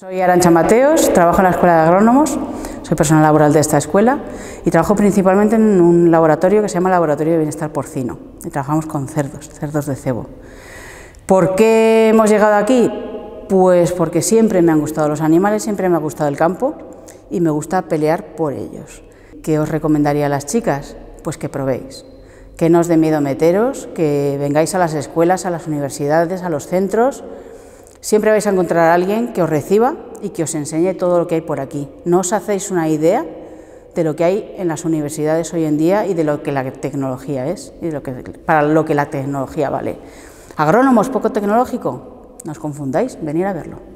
Soy Arancha Mateos, trabajo en la Escuela de Agrónomos, soy personal laboral de esta escuela y trabajo principalmente en un laboratorio que se llama Laboratorio de Bienestar Porcino. Trabajamos con cerdos, cerdos de cebo. ¿Por qué hemos llegado aquí? Pues porque siempre me han gustado los animales, siempre me ha gustado el campo y me gusta pelear por ellos. ¿Qué os recomendaría a las chicas? Pues que probéis, que no os dé miedo meteros, que vengáis a las escuelas, a las universidades, a los centros, Siempre vais a encontrar a alguien que os reciba y que os enseñe todo lo que hay por aquí. No os hacéis una idea de lo que hay en las universidades hoy en día y de lo que la tecnología es y de lo que, para lo que la tecnología vale. Agrónomos poco tecnológico, no os confundáis, venir a verlo.